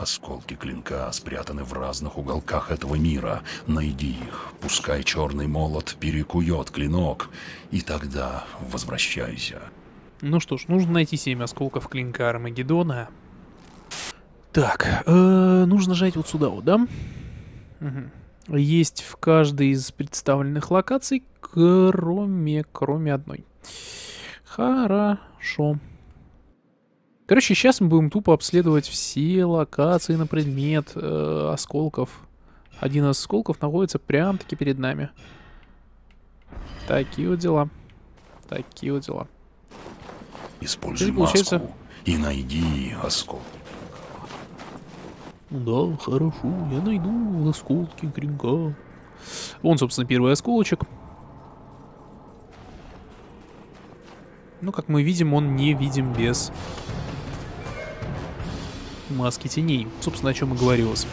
Осколки клинка спрятаны в разных уголках этого мира. Найди их. Пускай черный молот перекует клинок. И тогда возвращайся. Ну что ж, нужно найти семь осколков клинка Армагеддона. Так, э, нужно жать вот сюда вот, да? Угу. Есть в каждой из представленных локаций, кроме, кроме одной. Хорошо. Короче, сейчас мы будем тупо обследовать все локации на предмет э, осколков. Один из осколков находится прям-таки перед нами. Такие вот дела. Такие вот дела. Используй Теперь, получается... маску и найди осколки. Да, хорошо, я найду осколки кринка. Вон, собственно, первый осколочек. Ну, как мы видим, он не видим без маски теней. Собственно, о чем и говорилось.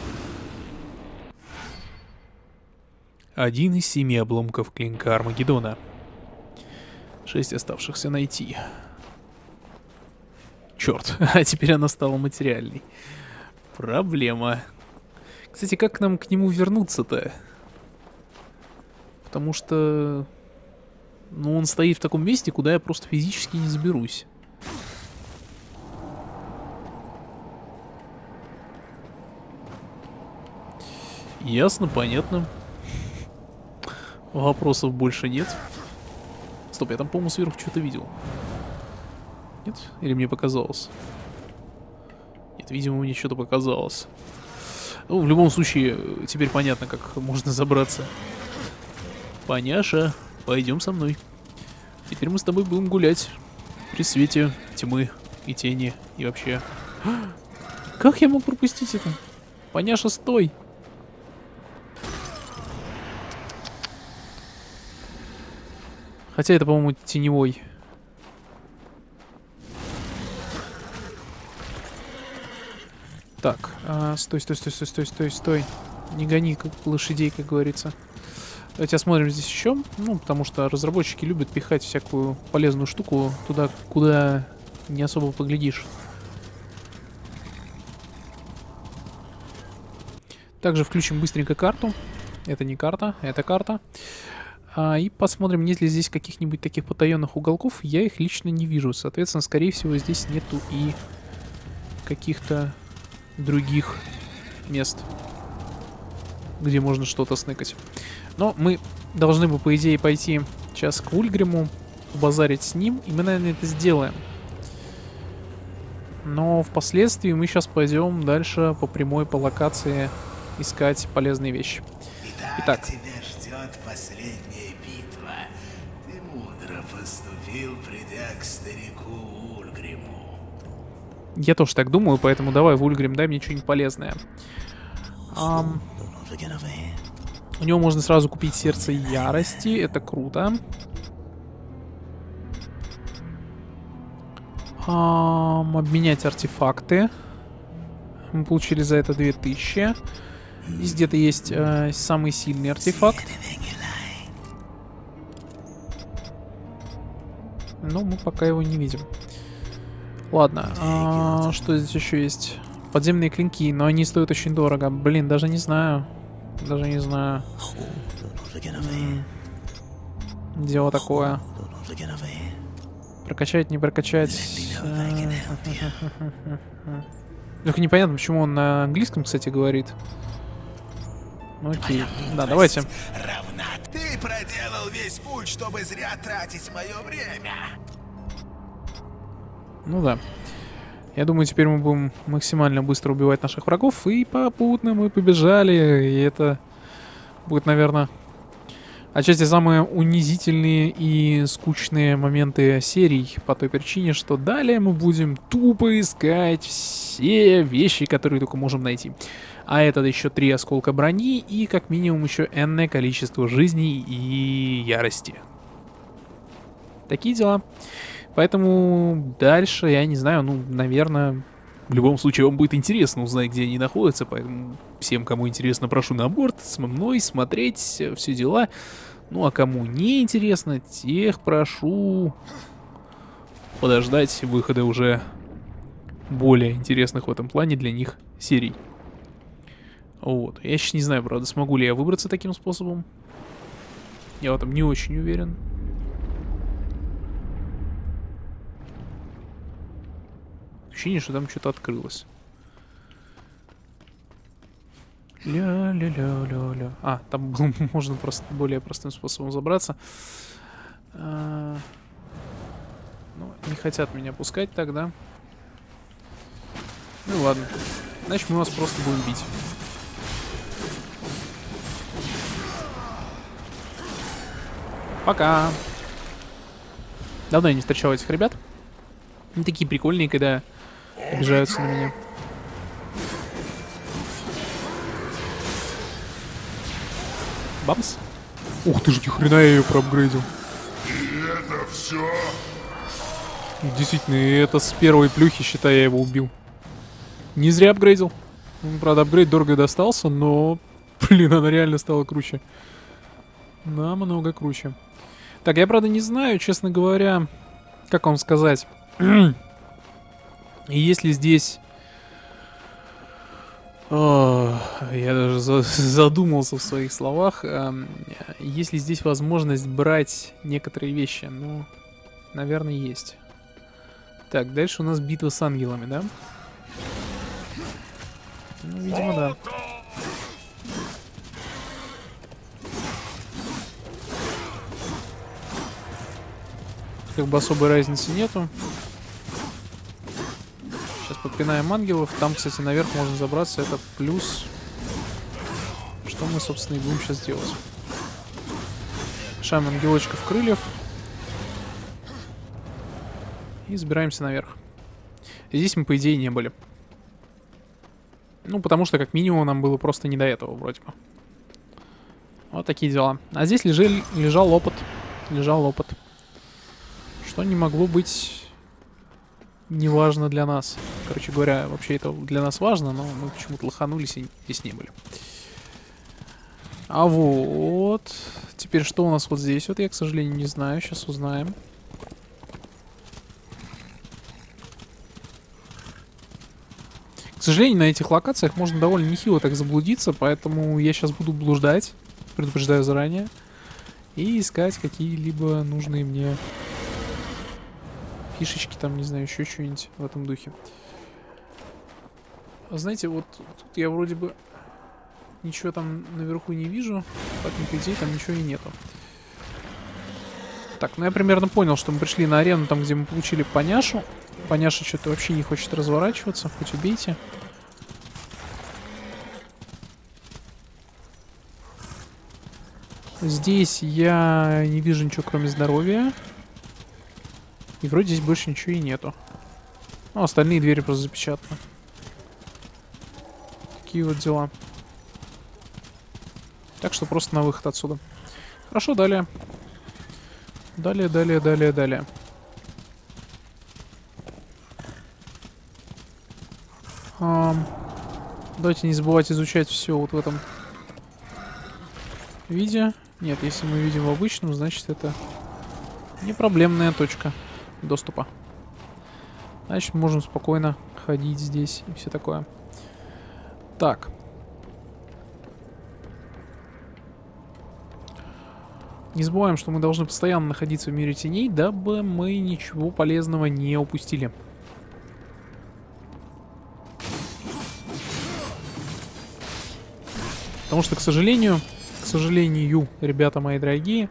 Один из семи обломков клинка Армагеддона. Шесть оставшихся найти. Черт, а теперь она стала материальной. Проблема. Кстати, как нам к нему вернуться-то? Потому что... Ну, он стоит в таком месте, куда я просто физически не заберусь. Ясно, понятно. Вопросов больше нет. Стоп, я там, по-моему, сверху что-то видел. Нет? Или мне показалось? Нет, видимо, мне что-то показалось. Ну, в любом случае, теперь понятно, как можно забраться. Поняша, пойдем со мной. Теперь мы с тобой будем гулять при свете тьмы и тени и вообще... Как я мог пропустить это? Поняша, стой! Хотя это, по-моему, теневой. Так, а, стой, стой, стой, стой, стой, стой, стой. Не гони как лошадей, как говорится. Давайте осмотрим здесь еще. Ну, потому что разработчики любят пихать всякую полезную штуку туда, куда не особо поглядишь. Также включим быстренько карту. Это не карта, это карта. А, и посмотрим, нет ли здесь каких-нибудь таких потаенных уголков. Я их лично не вижу. Соответственно, скорее всего, здесь нету и каких-то других мест, где можно что-то сныкать. Но мы должны бы, по идее, пойти сейчас к Ульгриму, базарить с ним, и мы, наверное, это сделаем. Но впоследствии мы сейчас пойдем дальше по прямой по локации искать полезные вещи. Итак, поступил, придя к старику Ульгриму. Я тоже так думаю, поэтому давай в Ульгрим дай мне что-нибудь полезное. Um, у него можно сразу купить сердце ярости, это круто. Um, обменять артефакты. Мы получили за это 2000. Здесь где-то есть э, самый сильный артефакт. Но мы пока его не видим. Ладно, а, что здесь еще есть? Подземные клинки, но они стоят очень дорого. Блин, даже не знаю. Даже не знаю. Дело такое. Прокачать, не прокачать. Только непонятно, почему он на английском, кстати, говорит. Ну окей. Да, давайте. Ты весь путь, чтобы зря тратить мое время. Ну да. Я думаю, теперь мы будем максимально быстро убивать наших врагов. И попутно мы побежали. И это будет, наверное, отчасти самые унизительные и скучные моменты серий. По той причине, что далее мы будем тупо искать все вещи, которые только можем найти а это еще три осколка брони и как минимум еще энное количество жизней и ярости. Такие дела. Поэтому дальше, я не знаю, ну, наверное, в любом случае вам будет интересно узнать, где они находятся, поэтому всем, кому интересно, прошу на борт с мной смотреть, все дела. Ну, а кому не интересно, тех прошу подождать выхода уже более интересных в этом плане для них серий. Вот. Я сейчас не знаю, правда, смогу ли я выбраться таким способом. Я в этом не очень уверен. Ощущение, что там что-то открылось. Ля-ля-ля-ля-ля. А, там можно просто более простым способом забраться. А, ну, не хотят меня пускать тогда. Ну ладно. Значит, мы вас просто будем бить. Пока. Давно я не встречал этих ребят. Они такие прикольные, когда обижаются на меня. Бамс. Ух ты ж, ни хрена я ее проапгрейдил. Это все? Действительно, и это с первой плюхи, считай, я его убил. Не зря апгрейдил. Ну, правда, апгрейд дорого достался, но, блин, она реально стала круче. Намного круче. Так, я, правда, не знаю, честно говоря, как вам сказать. И если здесь... О, я даже за- задумался в своих словах. Эм, Есть ли здесь возможность брать некоторые вещи? Ну, наверное, есть. Так, дальше у нас битва с ангелами, да? Ну, видимо, да. Как бы особой разницы нету. Сейчас попинаем ангелов. Там, кстати, наверх можно забраться. Это плюс. Что мы, собственно, и будем сейчас делать. Шам ангелочков крыльев. И забираемся наверх. Здесь мы, по идее, не были. Ну, потому что, как минимум, нам было просто не до этого, вроде бы. Вот такие дела. А здесь лежи, лежал опыт. Лежал опыт. Что не могло быть неважно для нас. Короче говоря, вообще это для нас важно, но мы почему-то лоханулись и здесь не были. А вот... Теперь что у нас вот здесь? Вот я, к сожалению, не знаю. Сейчас узнаем. К сожалению, на этих локациях можно довольно нехило так заблудиться, поэтому я сейчас буду блуждать, предупреждаю заранее, и искать какие-либо нужные мне фишечки, там, не знаю, еще что-нибудь в этом духе. Знаете, вот тут я вроде бы ничего там наверху не вижу, поэтому, по идее, там ничего и нету. Так, ну я примерно понял, что мы пришли на арену, там, где мы получили поняшу. Поняша что-то вообще не хочет разворачиваться, хоть убейте. Здесь я не вижу ничего, кроме здоровья. И вроде здесь больше ничего и нету. Ну, остальные двери просто запечатаны. Такие вот дела. Так что просто на выход отсюда. Хорошо, далее. Далее, далее, далее, далее. Ам, давайте не забывать изучать все вот в этом виде. Нет, если мы видим в обычном, значит это не проблемная точка доступа. Значит, можем спокойно ходить здесь и все такое. Так. Не забываем, что мы должны постоянно находиться в мире теней, дабы мы ничего полезного не упустили. Потому что, к сожалению, к сожалению, ребята мои дорогие,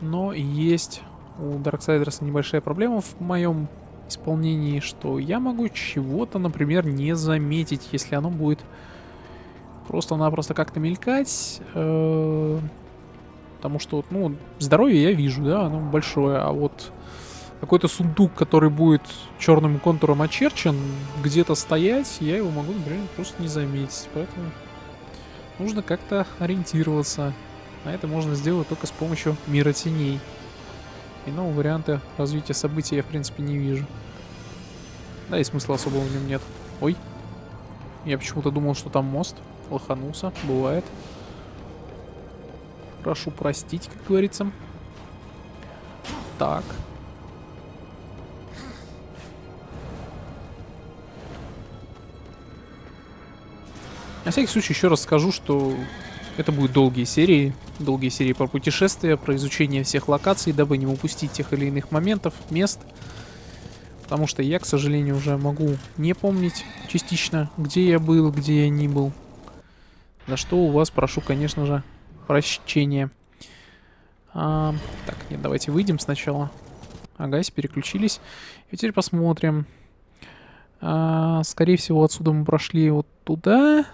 но есть у Дарксайдерса небольшая проблема в моем исполнении, что я могу чего-то, например, не заметить, если оно будет просто-напросто как-то мелькать. э, Потому что, ну, здоровье я вижу, да, оно большое, а вот какой-то сундук, который будет черным контуром очерчен, где-то стоять, я его могу, например, просто не заметить. Поэтому нужно как-то ориентироваться. А это можно сделать только с помощью мира теней. Иного варианта развития событий я, в принципе, не вижу. Да и смысла особого в нем нет. Ой. Я почему-то думал, что там мост. Лоханулся. Бывает. Прошу простить, как говорится. Так. На всякий случай еще раз скажу, что это будут долгие серии, долгие серии про путешествия, про изучение всех локаций, дабы не упустить тех или иных моментов, мест. Потому что я, к сожалению, уже могу не помнить частично, где я был, где я не был. За что у вас прошу, конечно же, прощения. А, так, нет, давайте выйдем сначала. Ага, переключились. И теперь посмотрим. А, скорее всего, отсюда мы прошли вот туда.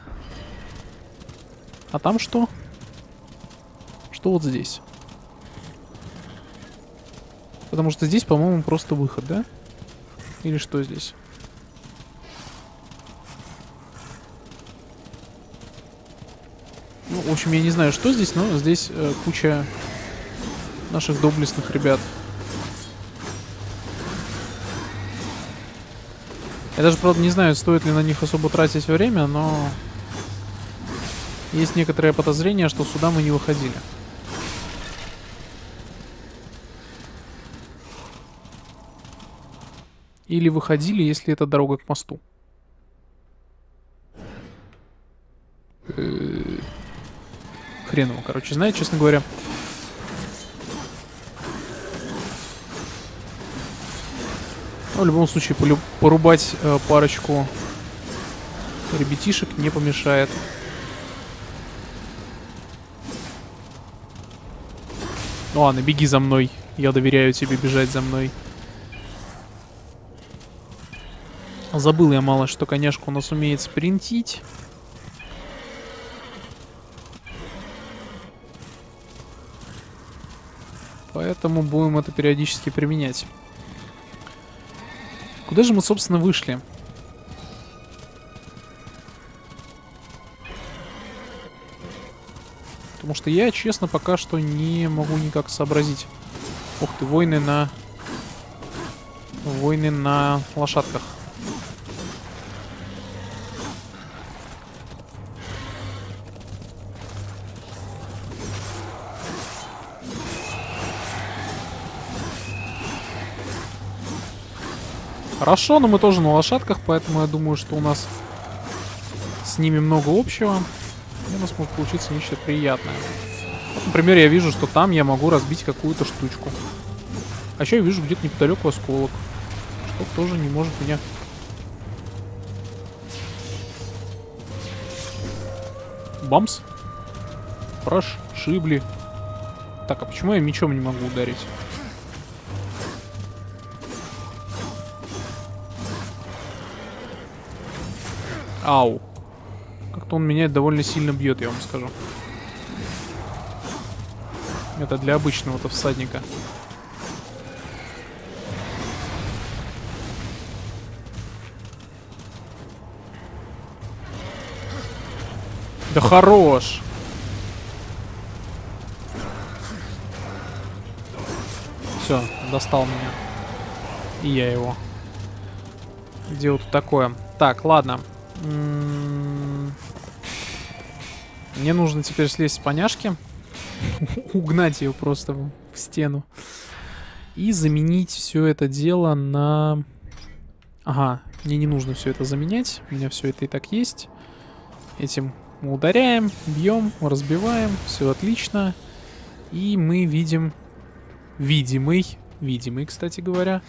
А там что? Что вот здесь? Потому что здесь, по-моему, просто выход, да? Или что здесь? Ну, в общем, я не знаю, что здесь, но здесь э, куча наших доблестных ребят. Я даже, правда, не знаю, стоит ли на них особо тратить время, но... Есть некоторое подозрение, что сюда мы не выходили. Или выходили, если это дорога к мосту. Хреново, короче, знаете, честно говоря. Ну, в любом случае, порубать э, парочку ребятишек не помешает. Ну ладно, беги за мной. Я доверяю тебе бежать за мной. Забыл я мало, что коняшка у нас умеет спринтить. Поэтому будем это периодически применять. Куда же мы, собственно, вышли? Потому что я, честно, пока что не могу никак сообразить. Ух ты, войны на... Войны на лошадках. Хорошо, но мы тоже на лошадках, поэтому я думаю, что у нас с ними много общего. У нас может получиться нечто приятное. Вот, например, я вижу, что там я могу разбить какую-то штучку. А еще я вижу где-то неподалеку осколок. Что тоже не может меня... Бамс. Прошибли. Так, а почему я мечом не могу ударить? Ау. Он меня довольно сильно бьет, я вам скажу. Это для обычного-то всадника. Да хорош! Все, достал меня. И я его. Где вот такое? Так, ладно. Мне нужно теперь слезть с поняшки. Угнать ее просто в стену. И заменить все это дело на... Ага, мне не нужно все это заменять. У меня все это и так есть. Этим мы ударяем, бьем, разбиваем. Все отлично. И мы видим... Видимый, видимый, кстати говоря,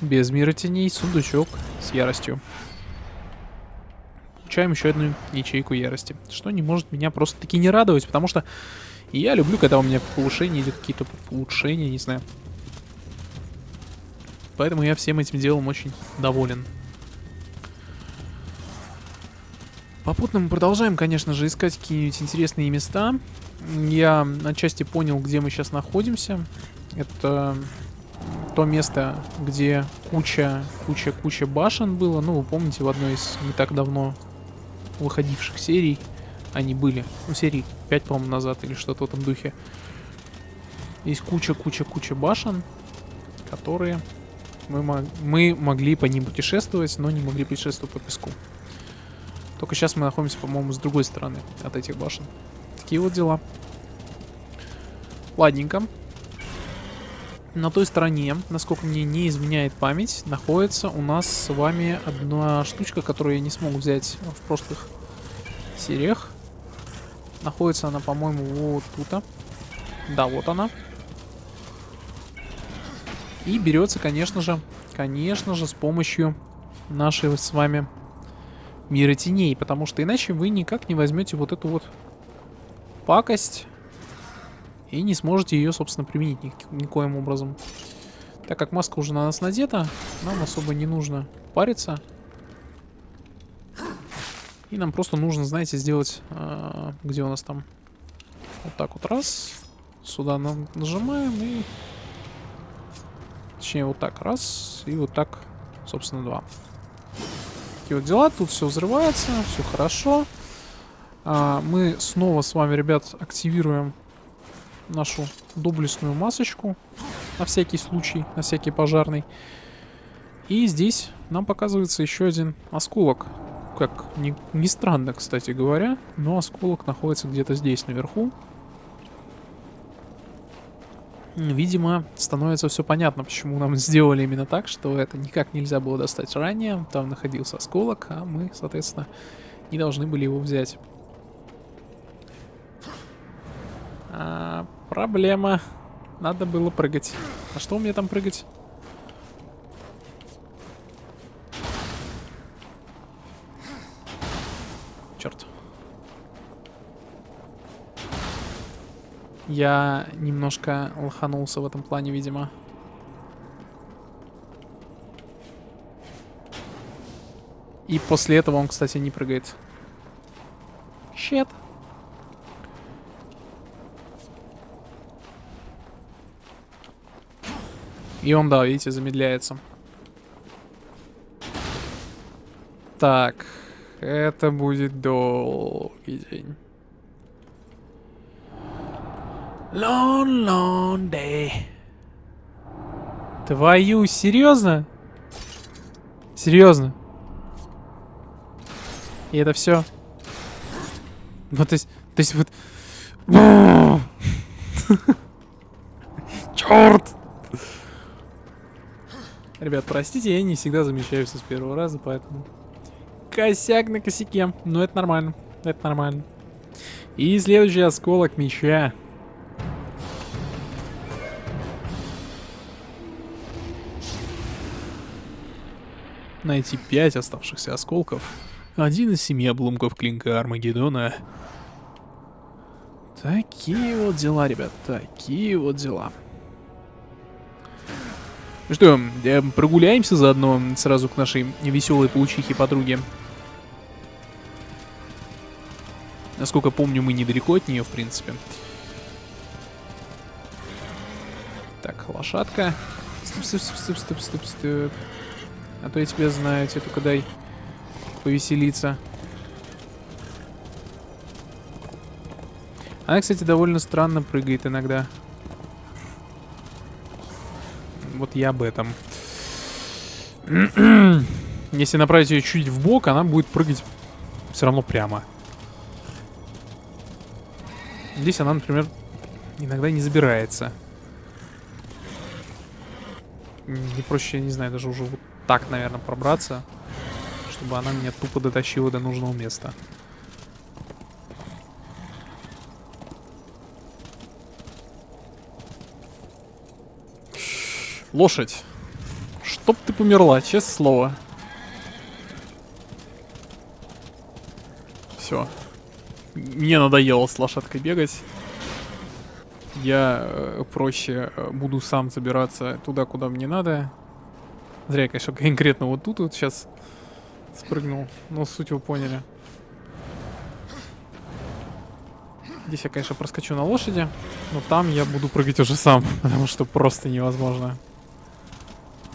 без мира теней, сундучок с яростью получаем еще одну ячейку ярости. Что не может меня просто таки не радовать, потому что я люблю, когда у меня повышение или какие-то улучшения, не знаю. Поэтому я всем этим делом очень доволен. Попутно мы продолжаем, конечно же, искать какие-нибудь интересные места. Я отчасти понял, где мы сейчас находимся. Это то место, где куча, куча, куча башен было. Ну, вы помните, в одной из не так давно выходивших серий они были. Ну, серии 5, по-моему, назад или что-то в этом духе. Есть куча-куча-куча башен, которые мы, мы могли по ним путешествовать, но не могли путешествовать по песку. Только сейчас мы находимся, по-моему, с другой стороны от этих башен. Такие вот дела. Ладненько. На той стороне, насколько мне не изменяет память, находится у нас с вами одна штучка, которую я не смог взять в прошлых Серех. Находится она, по-моему, вот тут. Да, вот она. И берется, конечно же, конечно же, с помощью нашей с вами мира теней. Потому что иначе вы никак не возьмете вот эту вот пакость и не сможете ее, собственно, применить ни никоим образом. Так как маска уже на нас надета, нам особо не нужно париться. И нам просто нужно, знаете, сделать... Э, где у нас там? Вот так вот раз. Сюда нажимаем и... Точнее, вот так раз. И вот так, собственно, два. Такие вот дела. Тут все взрывается, все хорошо. А, мы снова с вами, ребят, активируем нашу доблестную масочку. На всякий случай, на всякий пожарный. И здесь нам показывается еще один осколок. Как ни, ни странно, кстати говоря, но осколок находится где-то здесь, наверху. Видимо, становится все понятно, почему нам сделали именно так, что это никак нельзя было достать ранее. Там находился осколок, а мы, соответственно, не должны были его взять. А, проблема. Надо было прыгать. А что у меня там прыгать? Черт. Я немножко лоханулся в этом плане, видимо. И после этого он, кстати, не прыгает. Щет. И он, да, видите, замедляется. Так, это будет долгий день. Long, long day. Твою, серьезно? Серьезно? И это все? Ну, то есть, то есть вот... Черт! Ребят, простите, я не всегда замечаю все с первого раза, поэтому... Косяк на косяке. Но это нормально. Это нормально. И следующий осколок меча. Найти пять оставшихся осколков. Один из семи обломков клинка Армагеддона. Такие вот дела, ребят. Такие вот дела. Ну что, э, прогуляемся заодно сразу к нашей веселой паучихе-подруге. Насколько помню, мы недалеко от нее, в принципе. Так, лошадка. Стоп, стоп, стоп, стоп, стоп, стоп. А то я тебя знаю, тебе только дай повеселиться. Она, кстати, довольно странно прыгает иногда. Вот я об этом. Если направить ее чуть в бок, она будет прыгать все равно прямо. Здесь она, например, иногда не забирается. Не проще, я не знаю, даже уже вот так, наверное, пробраться, чтобы она меня тупо дотащила до нужного места. Лошадь. Чтоб ты померла, честное слово. Все. Мне надоело с лошадкой бегать. Я э, проще э, буду сам забираться туда, куда мне надо. Зря я, конечно, конкретно вот тут вот сейчас спрыгнул. Но суть вы поняли. Здесь я, конечно, проскочу на лошади. Но там я буду прыгать уже сам. Потому что просто невозможно.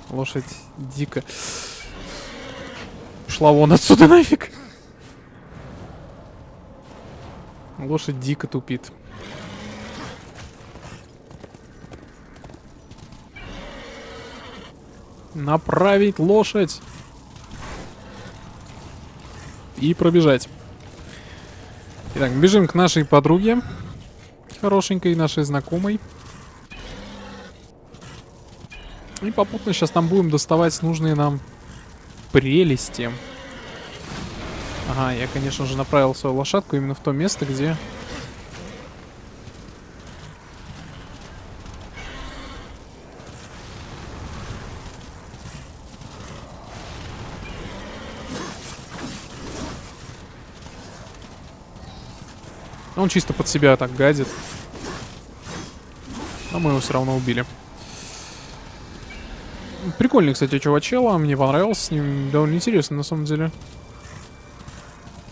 Лошадь дико... Шла вон отсюда нафиг. Лошадь дико тупит. Направить лошадь. И пробежать. Итак, бежим к нашей подруге. Хорошенькой нашей знакомой. И попутно сейчас там будем доставать нужные нам прелести. Ага, я, конечно же, направил свою лошадку именно в то место, где... Он чисто под себя так гадит. Но мы его все равно убили. Прикольный, кстати, чувачела. Мне понравился с ним. Довольно интересно, на самом деле.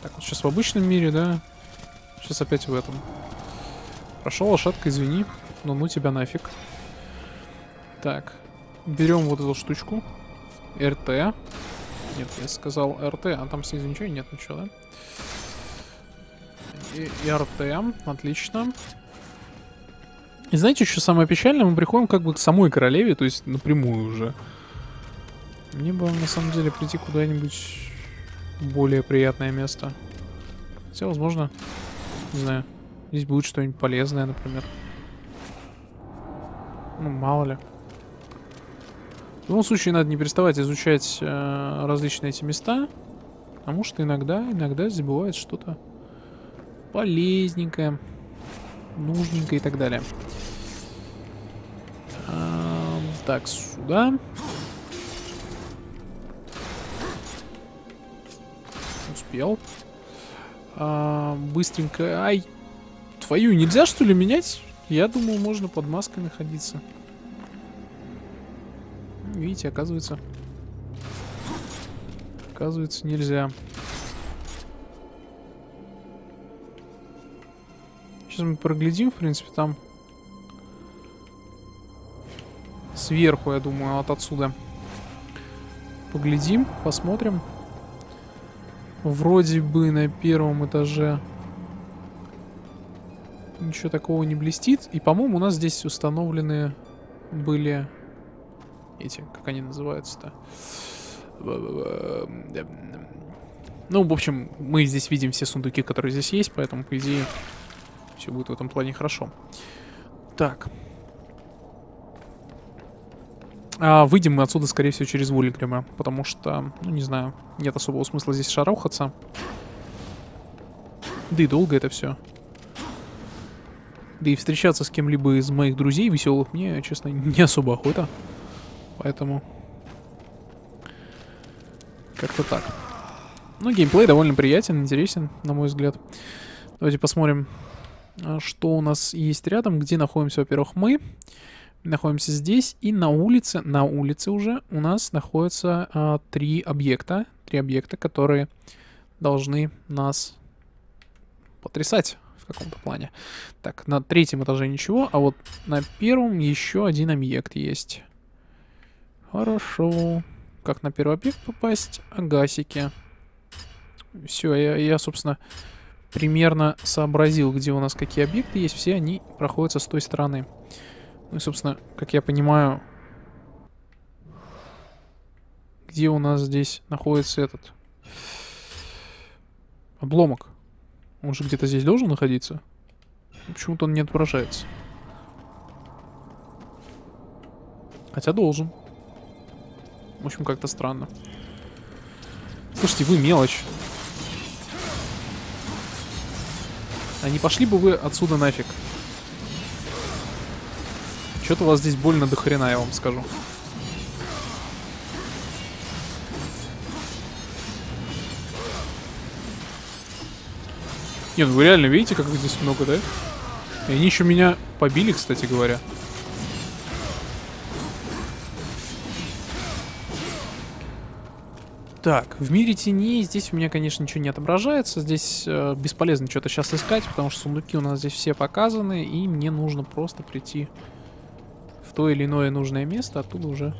Так, вот сейчас в обычном мире, да? Сейчас опять в этом. Прошел лошадка, извини. Но ну тебя нафиг. Так. Берем вот эту штучку. РТ. Нет, я сказал РТ, а там снизу ничего нет, ничего, да? И, и РТ, отлично. И знаете, что самое печальное? Мы приходим как бы к самой королеве, то есть напрямую уже. Мне бы на самом деле прийти куда-нибудь более приятное место. Хотя, возможно, не знаю, здесь будет что-нибудь полезное, например. Ну, мало ли. В любом случае, надо не переставать изучать э, различные эти места, потому что иногда, иногда здесь бывает что-то полезненькое, нужненькое и так далее. А, так, сюда. Успел. А, быстренько. Ай, твою нельзя что ли менять? Я думал, можно под маской находиться. Видите, оказывается... Оказывается, нельзя. Сейчас мы проглядим, в принципе, там... Сверху, я думаю, вот отсюда. Поглядим, посмотрим. Вроде бы на первом этаже ничего такого не блестит. И, по-моему, у нас здесь установлены были эти, как они называются-то? Ну, в общем, мы здесь видим все сундуки, которые здесь есть, поэтому, по идее, все будет в этом плане хорошо. Так. А, выйдем мы отсюда, скорее всего, через Вуллигрима, потому что, ну, не знаю, нет особого смысла здесь шарахаться. Да и долго это все. Да и встречаться с кем-либо из моих друзей веселых мне, честно, не особо охота. Поэтому... Как-то так. Ну, геймплей довольно приятен, интересен, на мой взгляд. Давайте посмотрим, что у нас есть рядом, где находимся, во-первых, мы. Находимся здесь, и на улице, на улице уже у нас находятся а, три объекта. Три объекта, которые должны нас потрясать в каком-то плане. Так, на третьем этаже ничего, а вот на первом еще один объект есть. Хорошо. Как на первый объект попасть? Агасики. Все, я, я, собственно, примерно сообразил, где у нас какие объекты есть. Все они проходятся с той стороны. Ну и, собственно, как я понимаю, где у нас здесь находится этот обломок. Он же где-то здесь должен находиться. Почему-то он не отображается. Хотя должен. В общем, как-то странно. Слушайте, вы мелочь. А не пошли бы вы отсюда нафиг? Что-то у вас здесь больно до хрена, я вам скажу. Нет, ну вы реально видите, как их здесь много, да? И они еще меня побили, кстати говоря. Так, в мире теней здесь у меня, конечно, ничего не отображается. Здесь э, бесполезно что-то сейчас искать, потому что сундуки у нас здесь все показаны, и мне нужно просто прийти в то или иное нужное место, оттуда уже...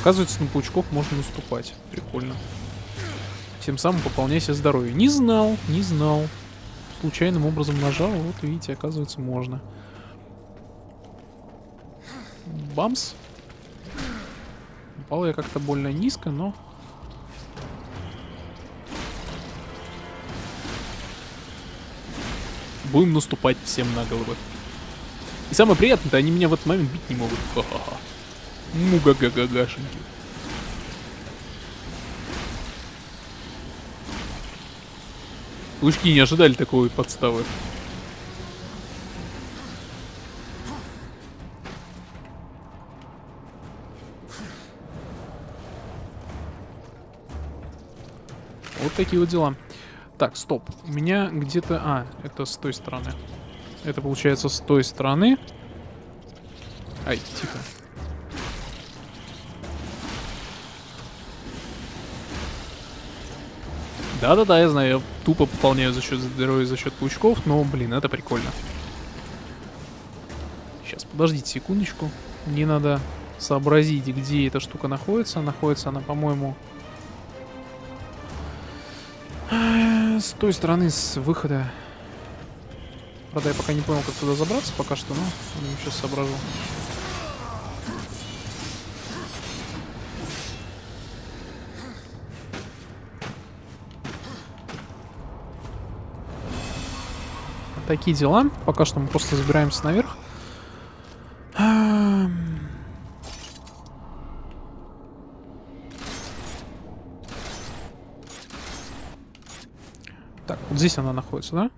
Оказывается, на паучков можно наступать. Прикольно. Тем самым пополняя себе здоровье. Не знал, не знал. Случайным образом нажал, вот видите, оказывается, можно. Бамс. Упал я как-то больно низко, но... Будем наступать всем на головы. И самое приятное, они меня в этот момент бить не могут. Ха-ха-ха. Ну, Муга-га-га-гашеньки. Лучки не ожидали такой подставы. Вот такие вот дела. Так, стоп. У меня где-то... А, это с той стороны. Это получается с той стороны. Ай, тихо. Да-да-да, я знаю, я тупо пополняю за счет здоровья, за счет паучков, но, блин, это прикольно. Сейчас, подождите секундочку. Мне надо сообразить, где эта штука находится. Находится она, по-моему, с той стороны, с выхода. Правда, я пока не понял, как туда забраться пока что, но сейчас соображу. Такие дела. Пока что мы просто забираемся наверх. Вот здесь она находится, да?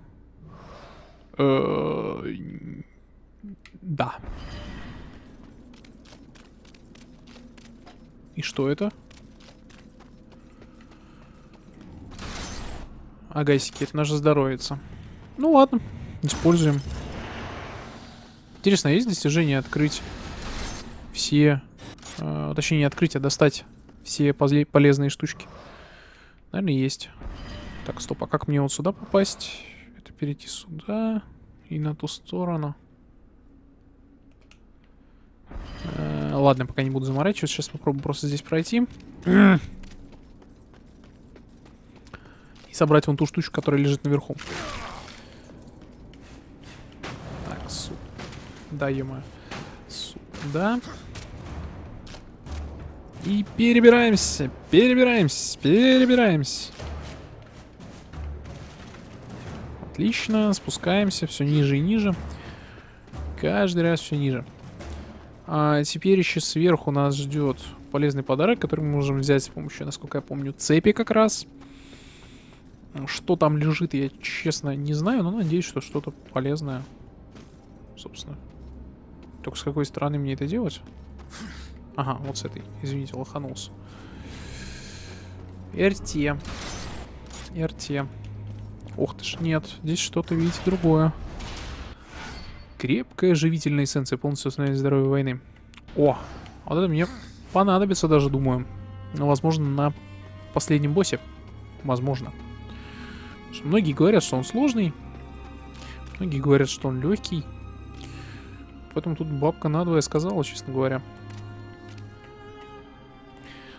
Э, да. И что это? Агасики, это наше здоровится. Ну ладно, используем. Интересно, есть достижение открыть все... Э, точнее, не открыть, а достать все полезные штучки? Наверное, есть. Так, стоп, а как мне вот сюда попасть? Это перейти сюда и на ту сторону. Э, ладно, пока не буду заморачиваться. Сейчас попробую просто здесь пройти. И собрать вон ту штучку, которая лежит наверху. Так, сюда. Да, ё Сюда. И перебираемся, перебираемся, перебираемся. Отлично, спускаемся все ниже и ниже. Каждый раз все ниже. А теперь еще сверху нас ждет полезный подарок, который мы можем взять с помощью, насколько я помню, цепи как раз. Что там лежит, я честно не знаю, но надеюсь, что что-то полезное. Собственно. Только с какой стороны мне это делать? Ага, вот с этой. Извините, лоханулся. РТ. РТ. Ох ты ж, нет. Здесь что-то, видите, другое. Крепкая живительная эссенция, полностью восстановление здоровья войны. О, вот это мне понадобится даже, думаю. Ну, возможно, на последнем боссе. Возможно. Многие говорят, что он сложный. Многие говорят, что он легкий. Поэтому тут бабка надвое сказала, честно говоря.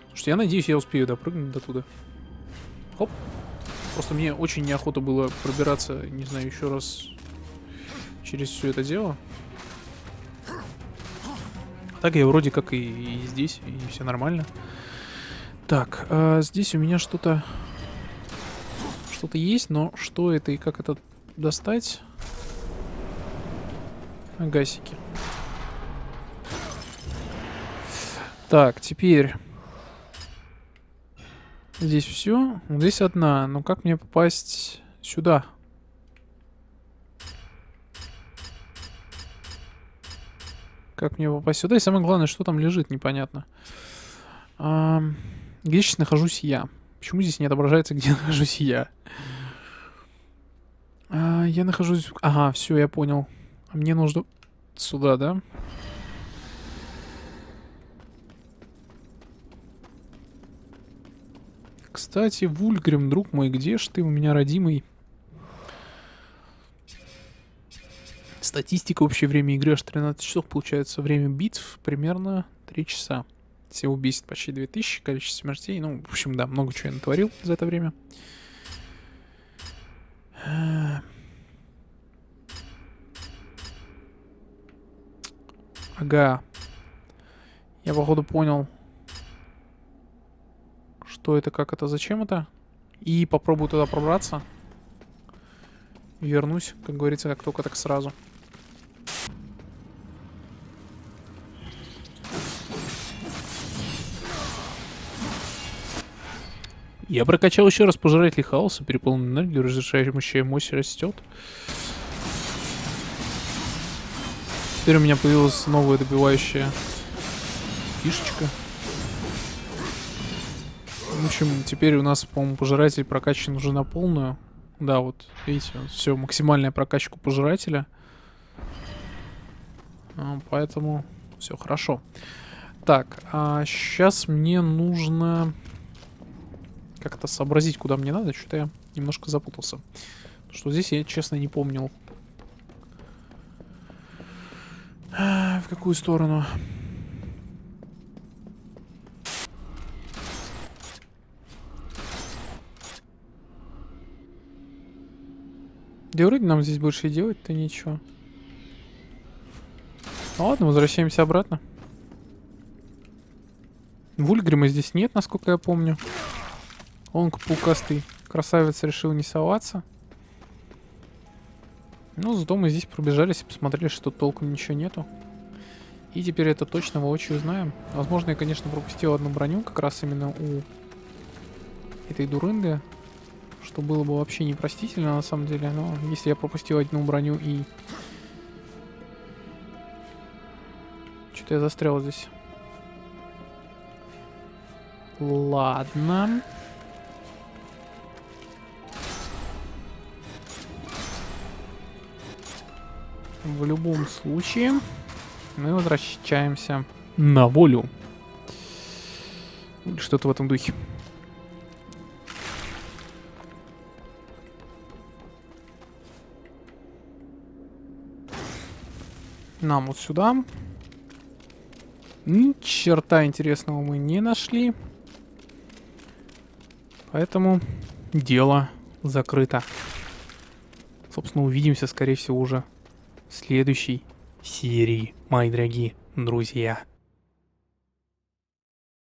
Слушайте, я надеюсь, я успею допрыгнуть до туда. Хоп. Просто мне очень неохота было пробираться, не знаю, еще раз через все это дело. Так я вроде как и, и здесь, и все нормально. Так, а здесь у меня что-то... Что-то есть, но что это и как это достать? Гасики. Так, теперь... Здесь все. Здесь одна. Но как мне попасть сюда? Как мне попасть сюда? И самое главное, что там лежит, непонятно. А, где сейчас нахожусь я? Почему здесь не отображается, где нахожусь я? А, я нахожусь... Ага, все, я понял. А мне нужно сюда, да? Кстати, Вульгрим, друг мой, где ж ты у меня родимый? Статистика общее время игры аж 13 часов, получается. Время битв примерно 3 часа. Всего убийств почти 2000, количество смертей. Ну, в общем, да, много чего я натворил за это время. Ага. Я, походу, понял, что это, как это, зачем это. И попробую туда пробраться. Вернусь, как говорится, как только так сразу. Я прокачал еще раз пожиратель хаоса, переполненную энергию, разрешающая мощь растет. Теперь у меня появилась новая добивающая фишечка. В общем, теперь у нас, по-моему, пожиратель прокачан уже на полную. Да, вот, видите, все, максимальная прокачка пожирателя. А, поэтому все хорошо. Так, а сейчас мне нужно как-то сообразить, куда мне надо. Что-то я немножко запутался. Что здесь я, честно, не помнил. А, в какую сторону? Да вроде нам здесь больше делать-то ничего. Ну ладно, возвращаемся обратно. Вульгрима здесь нет, насколько я помню. Он паукастый красавец решил не соваться. Ну, зато мы здесь пробежались и посмотрели, что толком ничего нету. И теперь это точно воочию узнаем. Возможно, я, конечно, пропустил одну броню, как раз именно у этой дурынды что было бы вообще непростительно на самом деле, но если я пропустил одну броню и... Что-то я застрял здесь. Ладно. В любом случае, мы возвращаемся на волю. Что-то в этом духе. Нам вот сюда. Ни черта интересного мы не нашли. Поэтому дело закрыто. Собственно, увидимся, скорее всего, уже в следующей серии, мои дорогие друзья.